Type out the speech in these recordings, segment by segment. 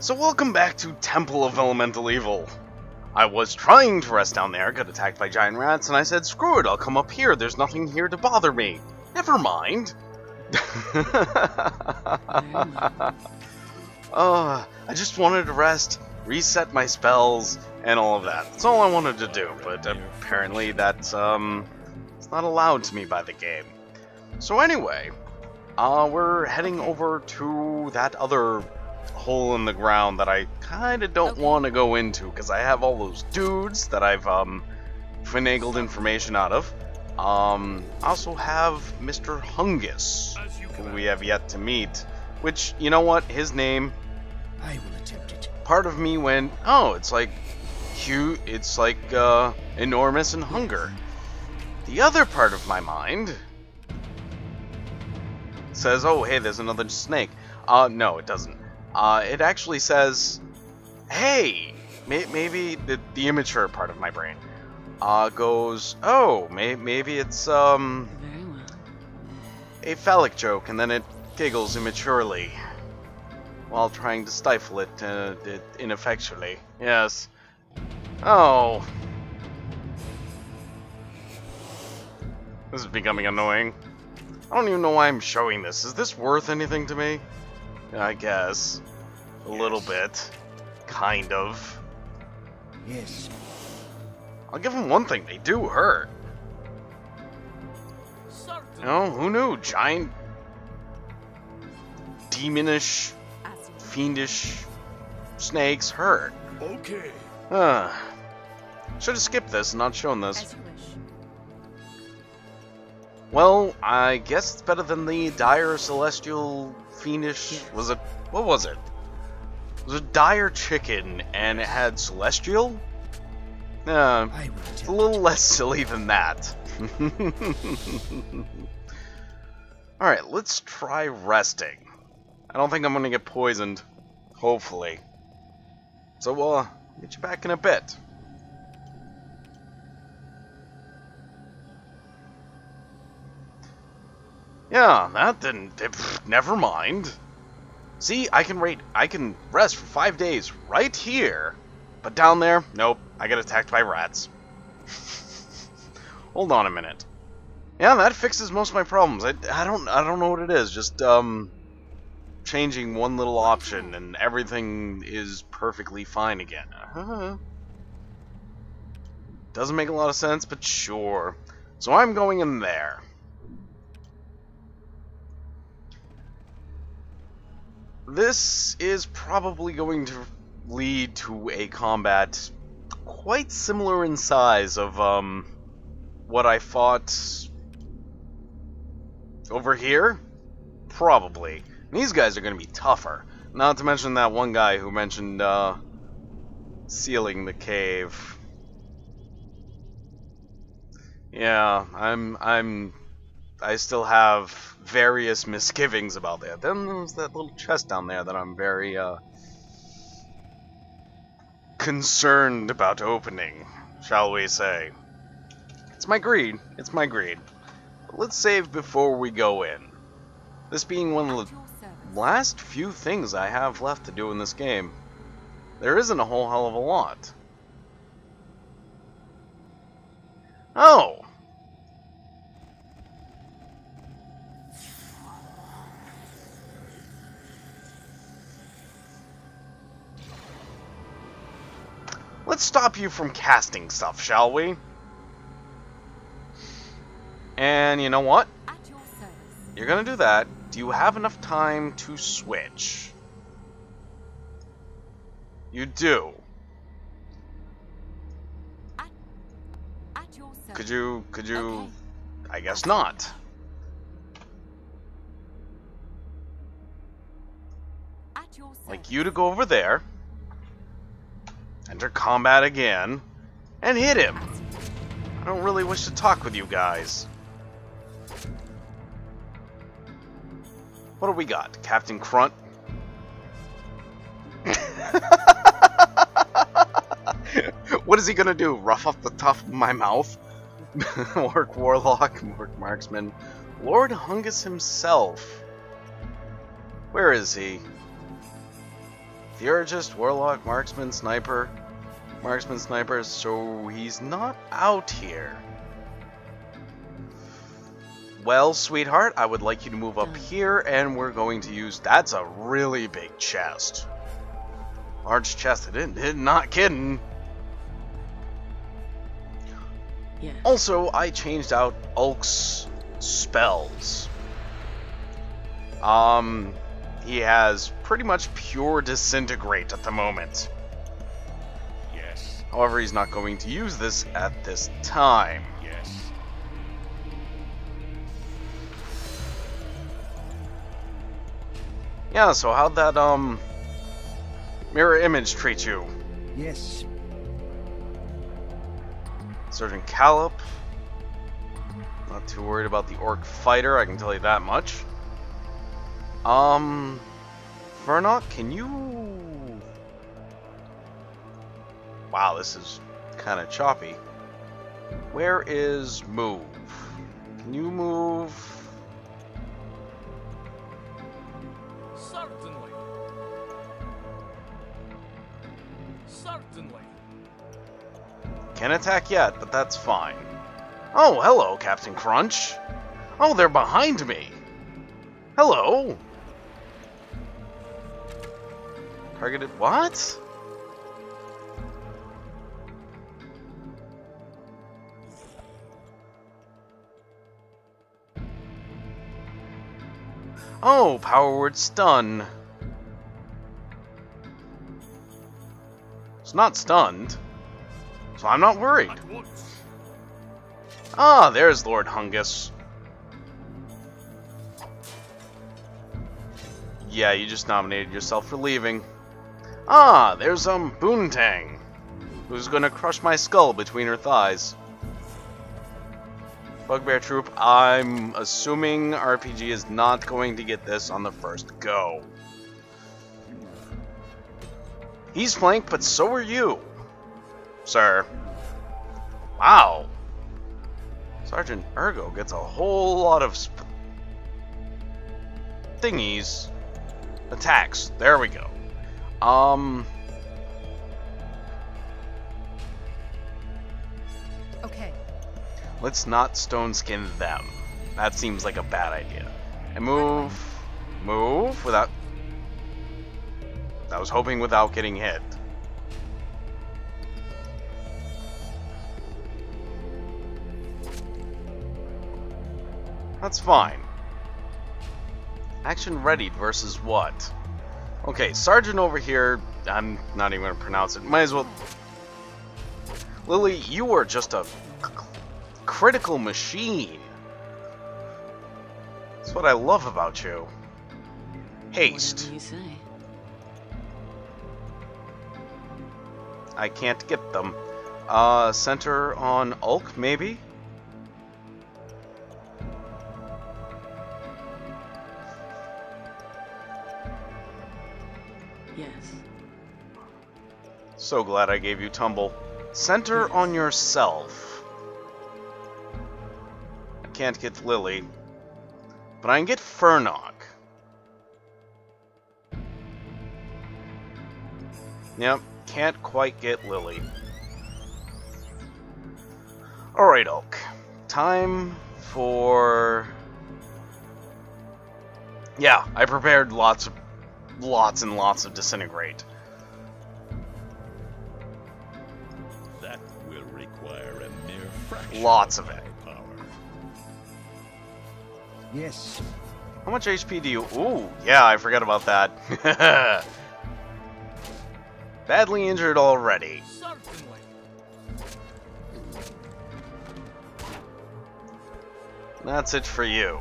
So welcome back to Temple of Elemental Evil. I was trying to rest down there, got attacked by giant rats, and I said, screw it, I'll come up here, there's nothing here to bother me. Never mind. uh, I just wanted to rest, reset my spells, and all of that. That's all I wanted to do, but apparently that's, um, it's not allowed to me by the game. So anyway, uh, we're heading over to that other hole in the ground that I kind of don't Okay. want to go into because I have all those dudes that I've um, finagled information out of. Um, I also have Mr. Hungus, who we have yet to meet. Which, you know what? His name, I will attempt it. part of me went, oh, it's like huge, it's like uh, enormous and hunger. The other part of my mind says, oh, hey, there's another snake. Uh, no, it doesn't. Uh, it actually says, hey, may- maybe the, the immature part of my brain uh, goes, oh, may- maybe it's um, a phallic joke, and then it giggles immaturely while trying to stifle it, uh, it ineffectually. Yes. Oh. This is becoming annoying. I don't even know why I'm showing this. Is this worth anything to me? I guess. A little bit. Kind of. Yes. I'll give them one thing, they do hurt. You know, who knew? Giant, demonish, fiendish snakes hurt. Okay. Uh, should have skipped this and not shown this. as you wish. Well, I guess it's better than the dire celestial fiendish. Yes. Was it? What was it? It was a dire chicken and it had celestial? Uh, It's a little less silly than that. Alright, let's try resting. I don't think I'm gonna get poisoned. Hopefully. So, uh, get you back in a bit. Yeah, that didn't. pff, never mind. See, I can rate. I can rest for five days right here. But down there, nope. I get attacked by rats. Hold on a minute. Yeah, that fixes most of my problems. I, I don't I don't know what it is. Just um changing one little option and everything is perfectly fine again. Uh-huh. Doesn't make a lot of sense, but sure. So I'm going in there. This is probably going to lead to a combat quite similar in size of um what I fought over here. Probably. These guys are going to be tougher. Not to mention that one guy who mentioned uh, sealing the cave. Yeah, I'm I'm I still have various misgivings about that. Then there's that little chest down there that I'm very uh concerned about opening, shall we say. It's my greed. It's my greed. But let's save before we go in. This being one of the last few things I have left to do in this game. There isn't a whole hell of a lot. Oh! Let's stop you from casting stuff, shall we? And you know what? At your service. You're gonna do that. Do you have enough time to switch? You do. At. Could you, could you, Okay. I guess not. At your. Like you to go over there, enter combat again, and hit him. I don't really wish to talk with you guys. What do we got? Captain Crunt? what is he gonna do? Rough up the top of my mouth? Orc Warlock, Orc Marksman, Lord Hungus himself. Where is he? Theurgist, Warlock, Marksman, Sniper. Marksman, Sniper, so he's not out here. Well, sweetheart, I would like you to move up here, and we're going to use... That's a really big chest. Large chest, it didn't, not kidding. Yes. Also, I changed out Ulk's spells. Um, he has pretty much pure disintegrate at the moment. However, he's not going to use this at this time. Yes. Yeah, so how'd that, um, mirror image treat you? Yes. Sergeant Callop. Not too worried about the orc fighter, I can tell you that much. Um, Vernock, can you... Wow, this is kind of choppy. Where is move? Can you move? Certainly. Certainly. Can't attack yet, but that's fine. Oh, hello, Captain Crunch. Oh, they're behind me. Hello. Targeted what? Oh, power word stun. It's not stunned. So I'm not worried. Ah, there's Lord Hungus. Yeah, you just nominated yourself for leaving. Ah, there's um Boontang, who's gonna crush my skull between her thighs. Bugbear Troop, I'm assuming RPG is not going to get this on the first go. He's flanked, but so are you, sir. Wow. Sergeant Ergo gets a whole lot of thingies. Attacks. There we go. Um. Let's not stone skin them. That seems like a bad idea. And move. Move without. I was hoping without getting hit. That's fine. Action readied versus what? Okay, Sergeant over here, I'm not even going to pronounce it. Might as well. Lily, you are just a critical machine. That's what I love about you. Haste. You. I can't get them. Uh, center on Ulk, maybe? Yes. So glad I gave you tumble. Center on yourself. Can't get Lily. But I can get Furnock. Yep, can't quite get Lily. Alright, Ulk. Time for... Yeah, I prepared lots of... lots and lots of Disintegrate. That will require a mere fraction Lots of it. Yes. How much HP do you... Ooh, yeah, I forgot about that. Badly injured already. That's it for you.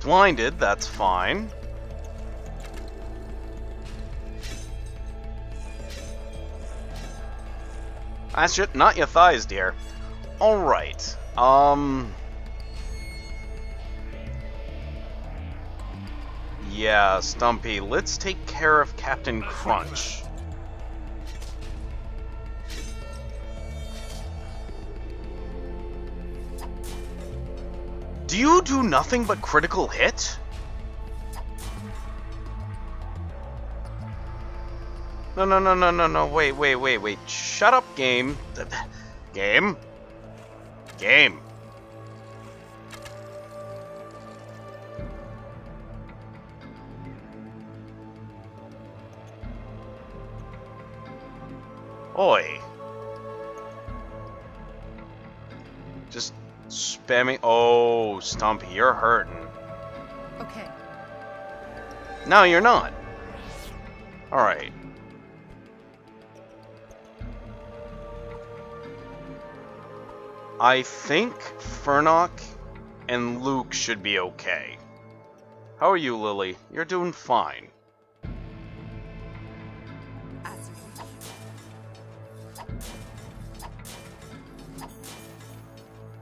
Blinded, that's fine. That's it, not your thighs, dear. Alright. Um... Yeah, Stumpy, let's take care of Captain Crunch. Do you do nothing but critical hit? No, no, no, no, no, no, wait, wait, wait, wait. Shut up, game. Game? Game. Oi. Just spamming. Oh, Stumpy, you're hurting. Okay. No, you're not. Alright. I think Fernok and Luke should be okay. How are you, Lily? You're doing fine.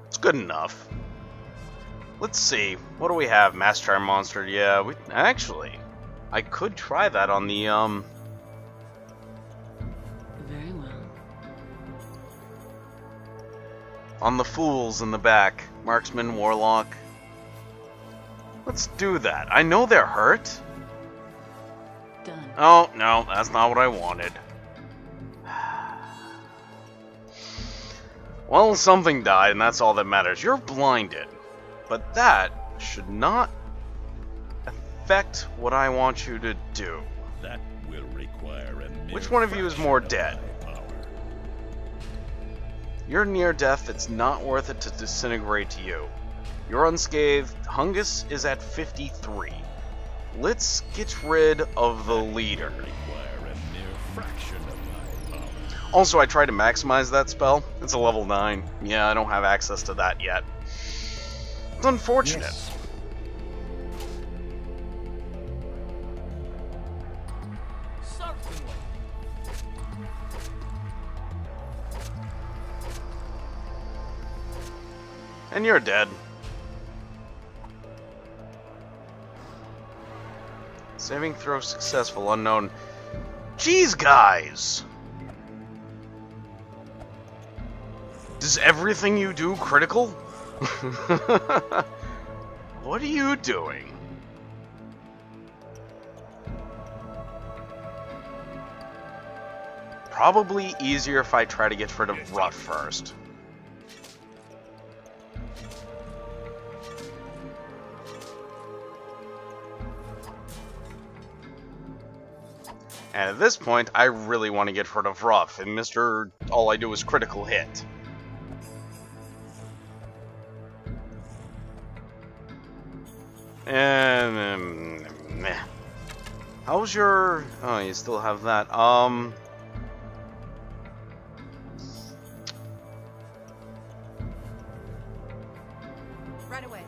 It's good enough. Let's see. What do we have? Charm Monster. Yeah, we actually I could try that on the um on the fools in the back. Marksman, Warlock. Let's do that. I know they're hurt. Done. Oh, no, that's not what I wanted. Well, something died, and that's all that matters. You're blinded. But that should not affect what I want you to do. That will require a Which one of you is more dead? You're near death, it's not worth it to disintegrate you. You're unscathed, Hungus is at 53. Let's get rid of the leader. Also, I tried to maximize that spell. It's a level 9. Yeah, I don't have access to that yet. It's unfortunate. Yes. And you're dead. Saving throw successful, unknown. Jeez, guys! Does everything you do critical? what are you doing? Probably easier if I try to get rid of Rut first. And at this point, I really want to get rid of Ruff, and Mr. All I do is critical hit. And um, meh. How's your? Oh, you still have that. Um. Right away.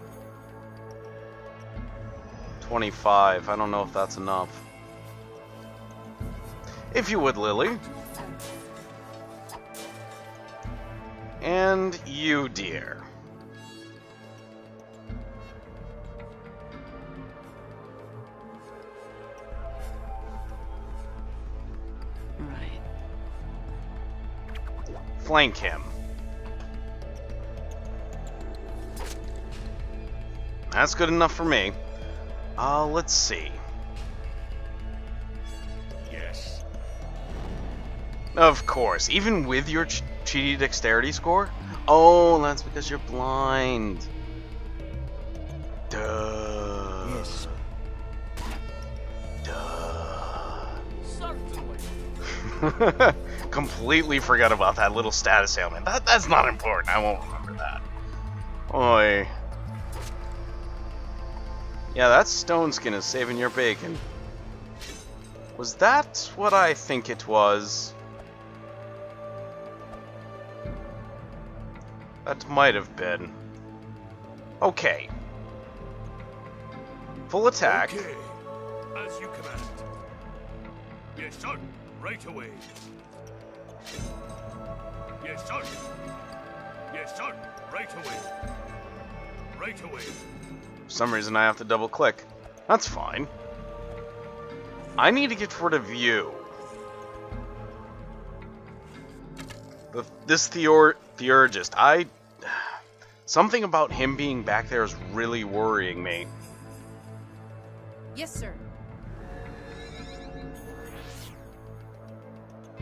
Twenty-five. I don't know if that's enough. If you would, Lily. And you, dear. Right. Flank him. That's good enough for me. Uh, let's see. Of course, even with your ch cheaty dexterity score? Oh, that's because you're blind. Duh. Yes. Duh. Certainly. Completely forgot about that little status ailment. That that's not important. I won't remember that. Oi. Yeah, that stone skin is saving your bacon. Was that what I think it was? That might have been. Okay. Full attack. Okay. As you command. Yes, sir. Right away. Yes, sir. Yes, sir. Right away. Right away. For some reason I have to double click. That's fine. I need to get rid of you. The, this Theor Theurgist, I... Something about him being back there is really worrying me. Yes, sir.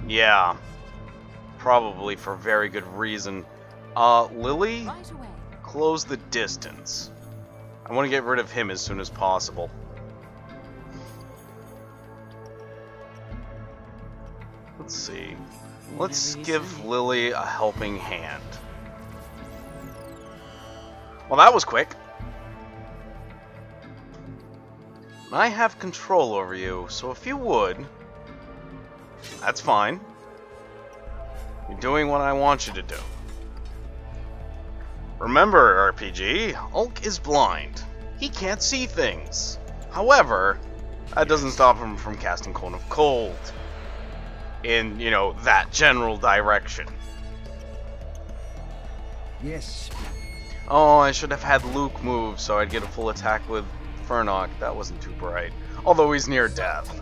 Yeah. Probably for very good reason. Uh, Lily, Right close the distance. I want to get rid of him as soon as possible. Let's see. Let's give. Lily a helping hand. Well, that was quick. I have control over you, so if you would, that's fine. You're doing what I want you to do. Remember, RPG, Ulk is blind. He can't see things. However, that doesn't stop him from casting Cone of Cold in, you know, that general direction. Yes. Oh, I should have had Luke move so I'd get a full attack with Furnock. That wasn't too bright. Although he's near death.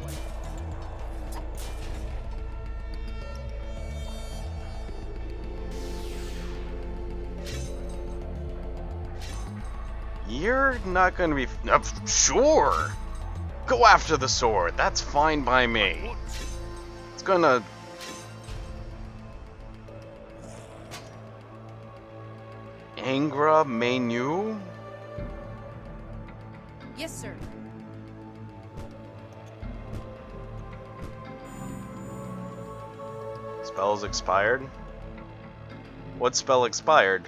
You're not gonna be. Uh, sure! Go after the sword. That's fine by me. It's gonna. Angra Menu? Yes, sir. Spells expired? What spell expired?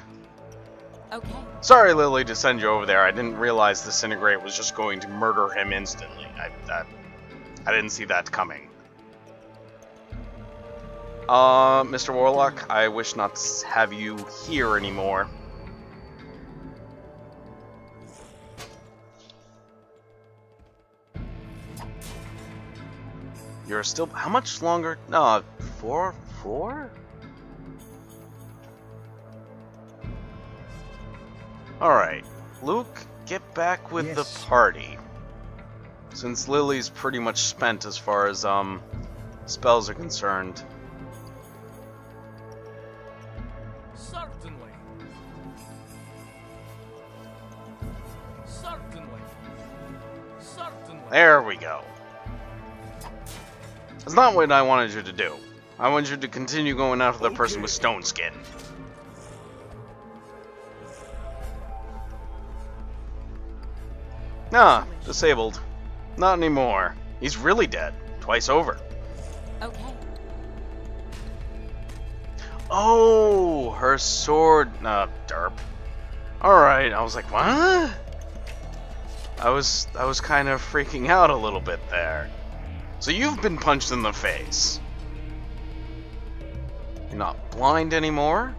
Okay. Sorry, Lily, to send you over there. I didn't realize Disintegrate was just going to murder him instantly. I, I, I didn't see that coming. Uh, Mr. Warlock, I wish not to have you here anymore. You're still. How much longer? No, four? Four? Alright, Luke, get back with Yes. the party. Since Lily's pretty much spent as far as, um, spells are concerned. Certainly. Certainly. Certainly. There we go. That's not what I wanted you to do. I wanted you to continue going after the person with stone skin. Nah, disabled. Not anymore. He's really dead. Twice over. Okay. Oh, her sword. Uh, derp. Alright, I was like, what? I was, I was kind of freaking out a little bit there. So you've been punched in the face. You're not blind anymore?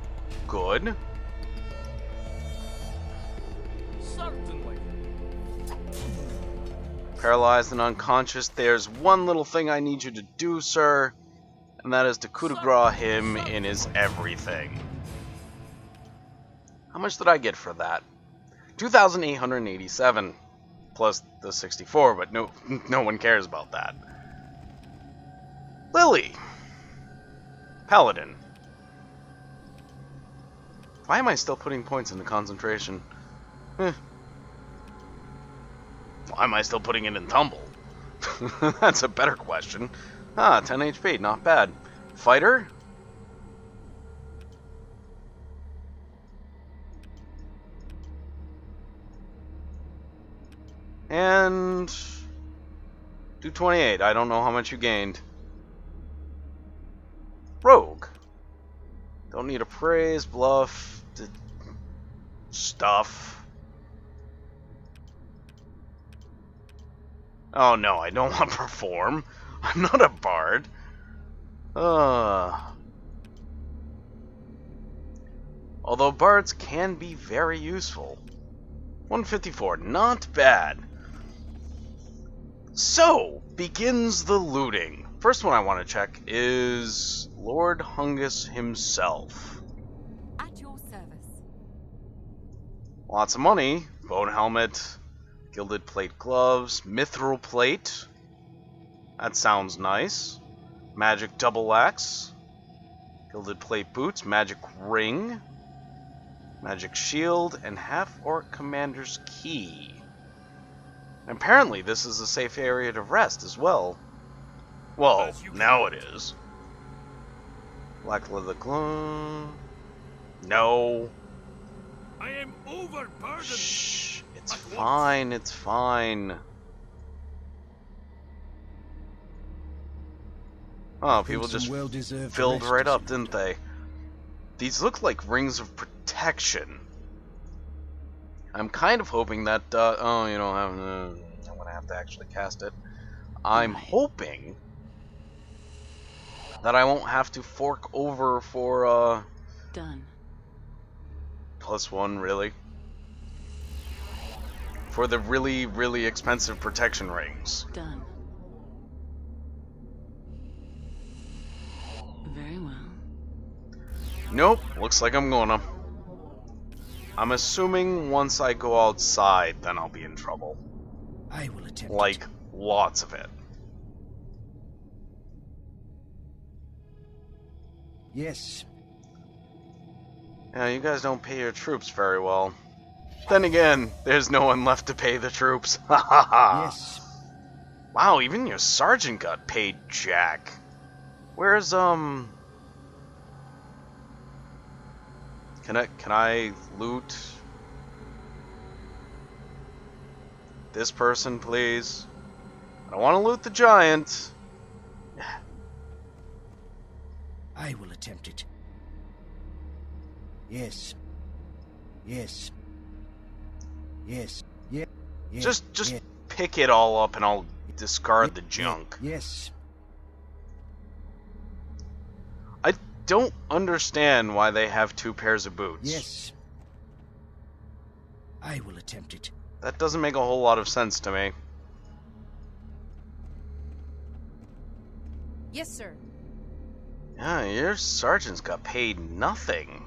Good. Certainly. Paralyzed and unconscious, there's one little thing I need you to do, sir, and that is to coup de grace him in his everything. How much did I get for that? 2,887 plus the 64, but no, no one cares about that. Lily, Paladin. Why am I still putting points into concentration? Eh. Why am I still putting it in tumble? That's a better question. Ah, 10 HP, not bad. Fighter? And... 228, I don't know how much you gained. Don't praise, bluff, stuff. Oh no, I don't want to perform. I'm not a bard. Uh. Although bards can be very useful. 154, not bad. So, begins the looting. First one I want to check is Lord Hungus himself. At your service. Lots of money. Bone helmet, gilded plate gloves, mithril plate. That sounds nice. Magic double axe. Gilded plate boots, magic ring. Magic shield, and half orc commander's key. Apparently this is a safe area to rest as well. Well, now it is. Black leather glove. No. I am overburdened. Shh. It's At once. fine. It's fine. Oh, people just well-deserved filled right up, didn't they? These look like rings of protection. I'm kind of hoping that, uh, oh, you know, I'm, uh, I'm gonna have to actually cast it. I'm hoping that I won't have to fork over for, uh, Done. plus one, really. For the really, really expensive protection rings. Done. Very well. Nope, looks like I'm gonna. I'm assuming once I go outside, then I'll be in trouble. I will attempt Like, it. lots of it. Yes. Yeah, you guys don't pay your troops very well. Then again, there's no one left to pay the troops. Ha ha ha! Yes. Wow, even your sergeant got paid jack. Where's, um... Can I, can I loot... This person, please? I don't want to loot the giant. I will attempt it. Yes. Yes. Yes. Yeah. yeah. Just, just yeah, pick it all up and I'll discard yeah, the junk. Yes. I don't understand why they have two pairs of boots. Yes. I will attempt it. That doesn't make a whole lot of sense to me. Yes, sir. Yeah, your sergeant's got paid nothing.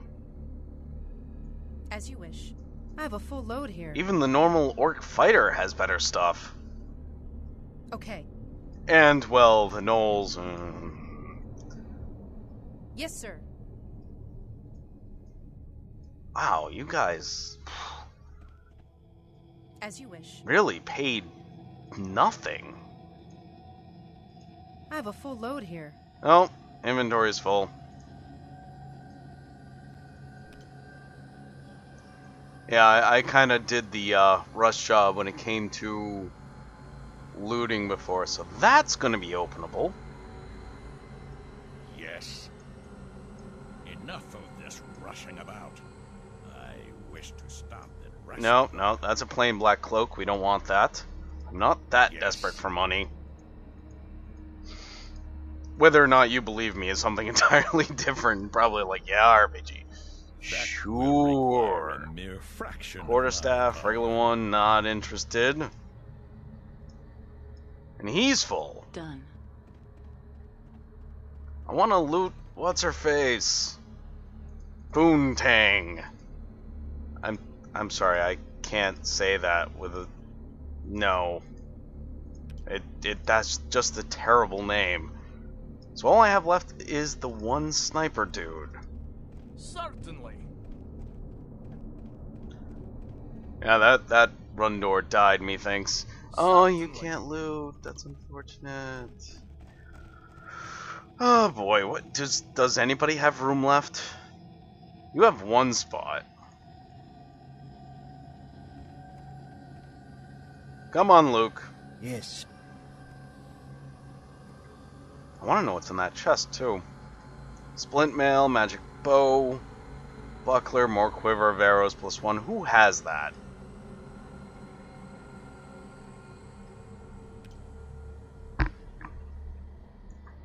As you wish. I have a full load here. Even the normal orc fighter has better stuff. Okay. And, well, the gnolls. Uh, Yes, sir. wow, you guys As you wish. really paid nothing. I have a full load here. Oh, inventory's full. Yeah, I, I kind of did the uh, rush job when it came to looting before, so that's going to be openable. Yes. Enough of this rushing about. I wish to stop the rushing. No, no, that's a plain black cloak. We don't want that. I'm not that Yes. desperate for money. Whether or not you believe me is something entirely different. Probably like, yeah, RPG. That Sure. a mere fraction Quarterstaff, regular one, not interested. And he's full. Done. I want to loot. What's her face? Boontang. I'm. I'm sorry. I can't say that with a. No. It. It. That's just a terrible name. So all I have left is the one sniper dude. Certainly. Yeah, that that run door died. Methinks. Oh, you can't loot. That's unfortunate. Oh boy, what does does anybody have room left? You have one spot. Come on, Luke. Yes. I want to know what's in that chest too. Splint mail, magic bow, buckler, more quiver of arrows plus one. Who has that?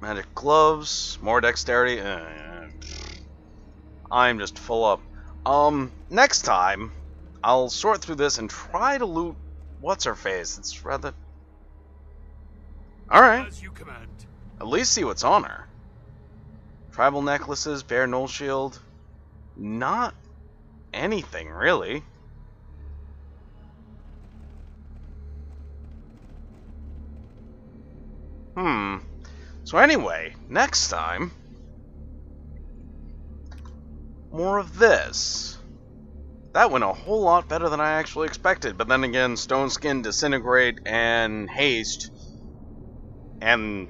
Magic gloves, more dexterity. Uh, I'm just full up. Um, next time, I'll sort through this and try to loot what's her face. It's rather. All right. As you command. At least see what's on her. Tribal necklaces, bear null shield. Not anything, really. Hmm. So anyway, next time... More of this. That went a whole lot better than I actually expected, but then again, Stone Skin, Disintegrate, and Haste and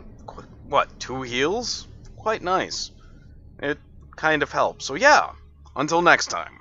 what two heals? Quite nice. it kind of helps. So yeah, until next time.